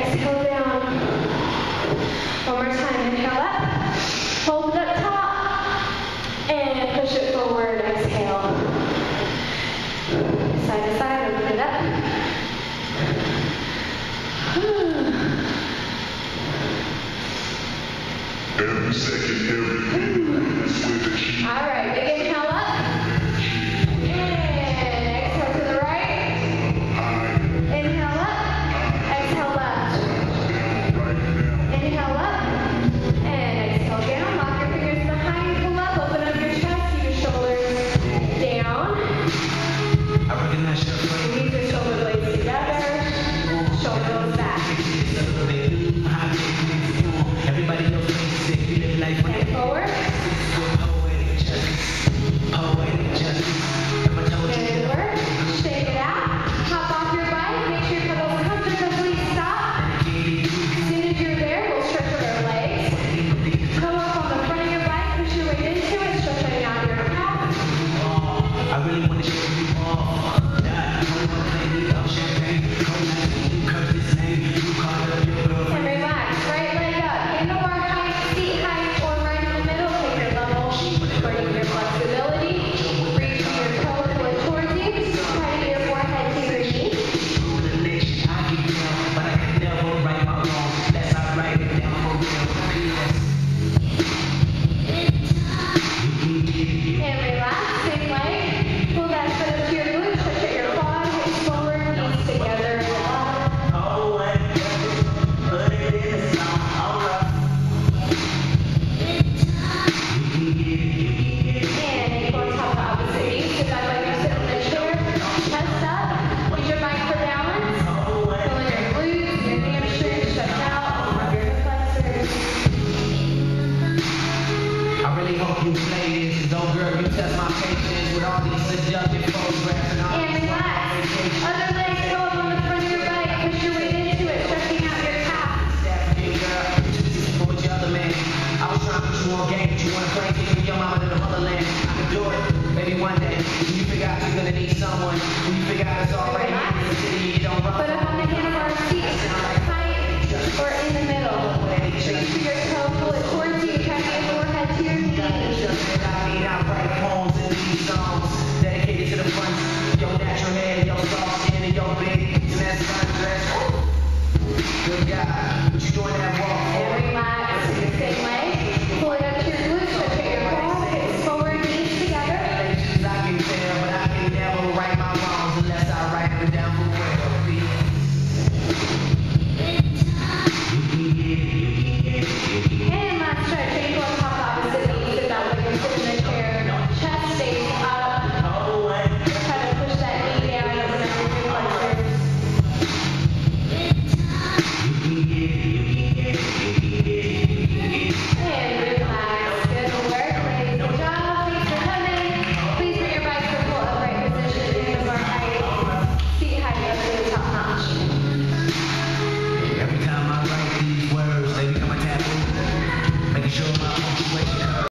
exhale down. One more time, inhale up, hold it up top, and push it forward, exhale. Side to side, open it up. Every second, every minute, that's where the key. All right. got, but you doing that wrong.